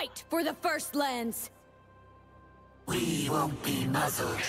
Fight for the First Lands! We won't be muzzled.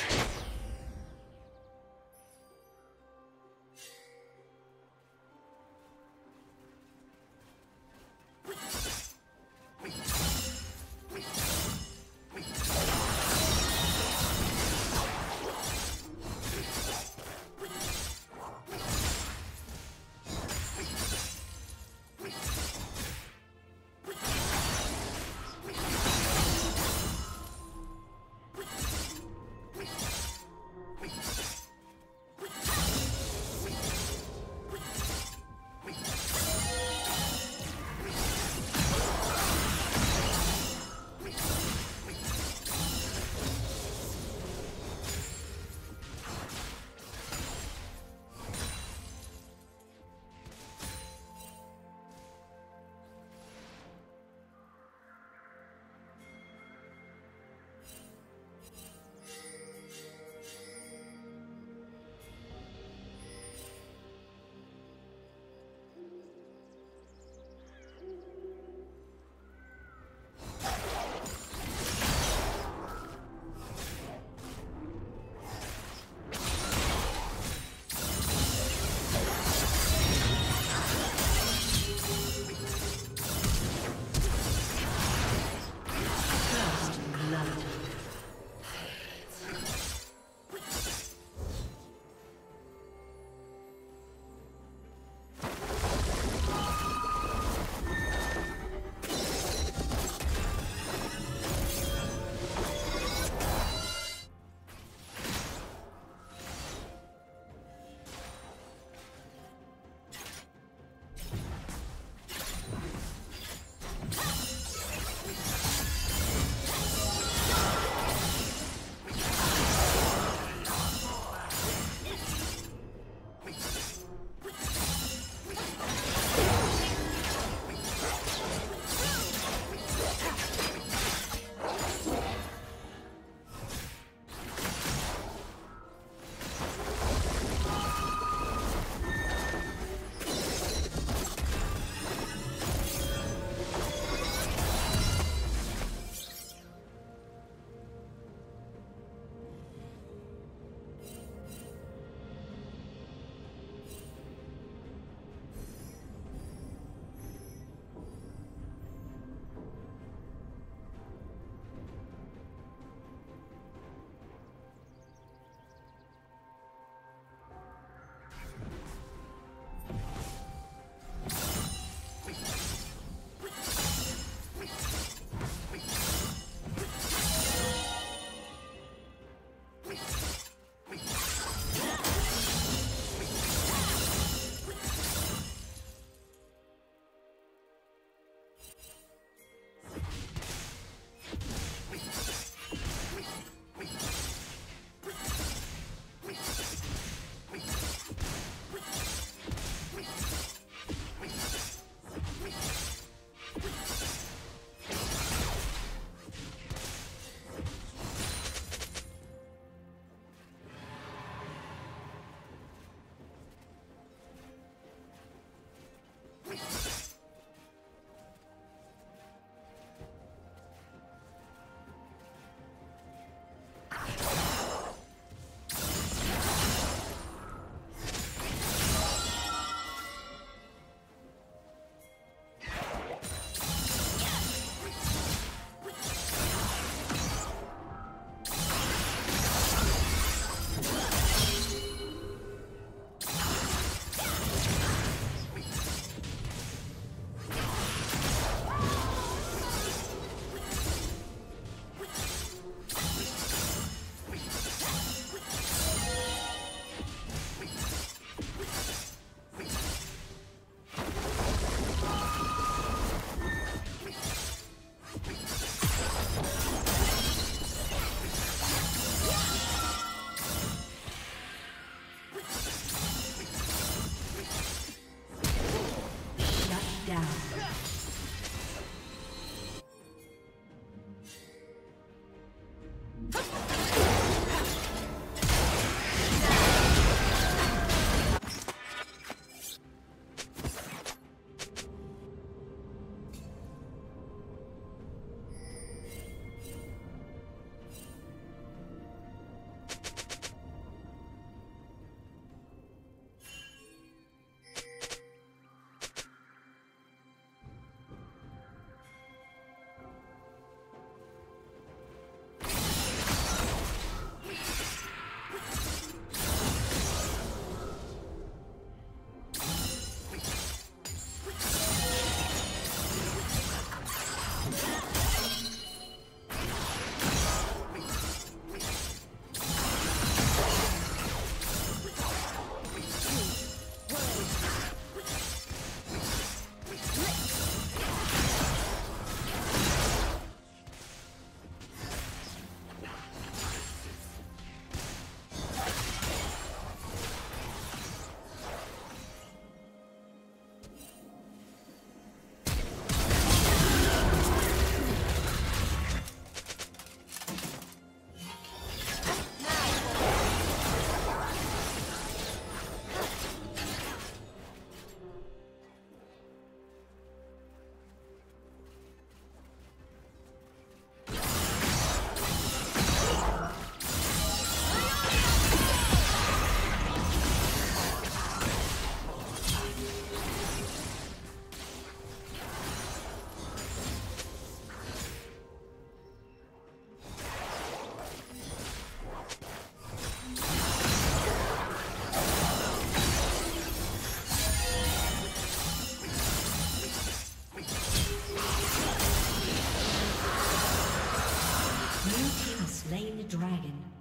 dragon.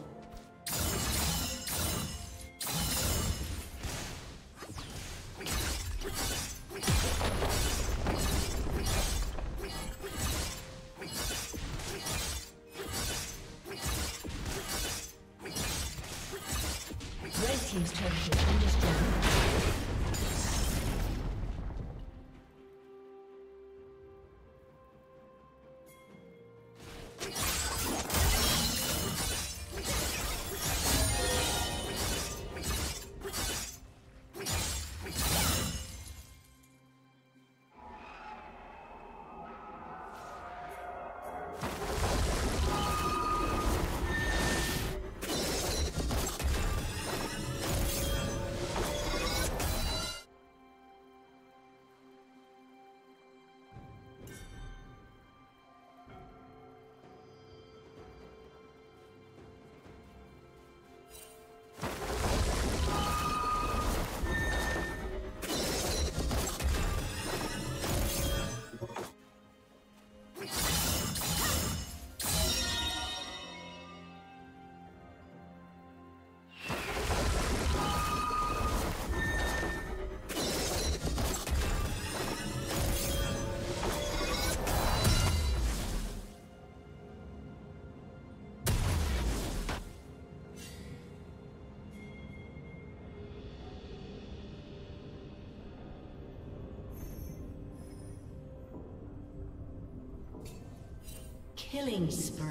Killing spree.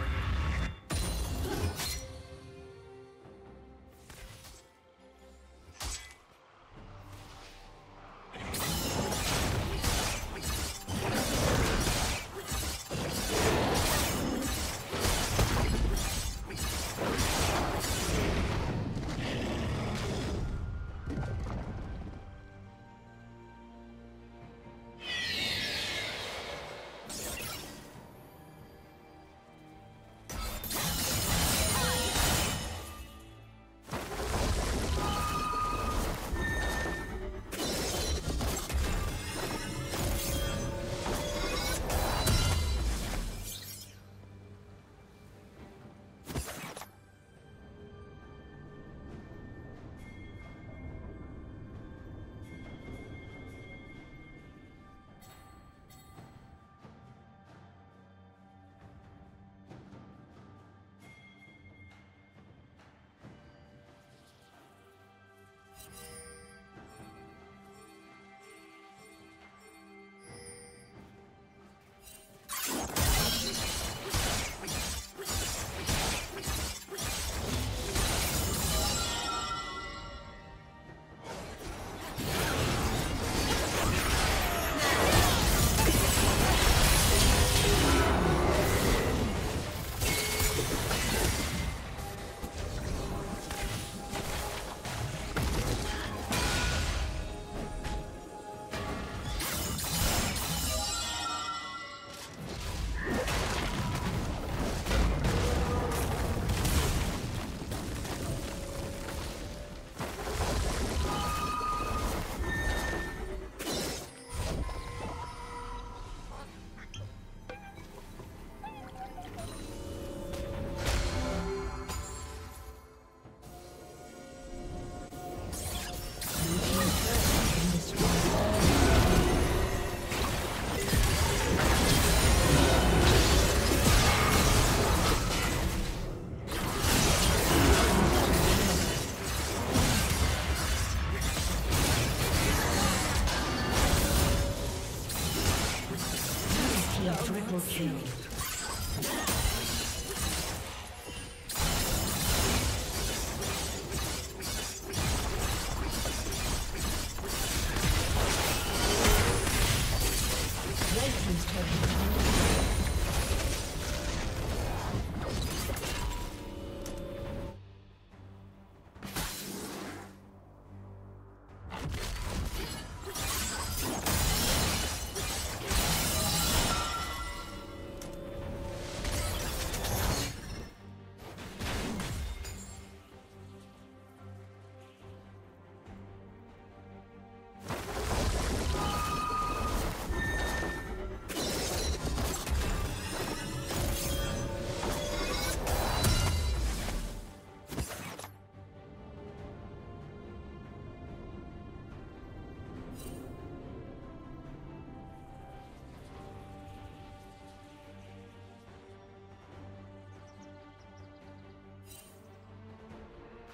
Killing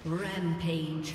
Rampage.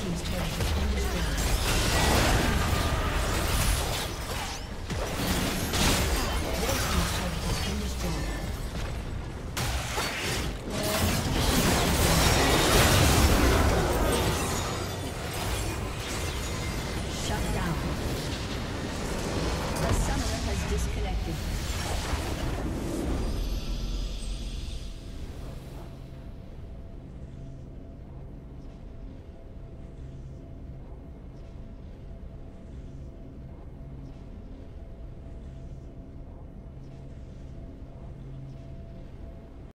team's turret has.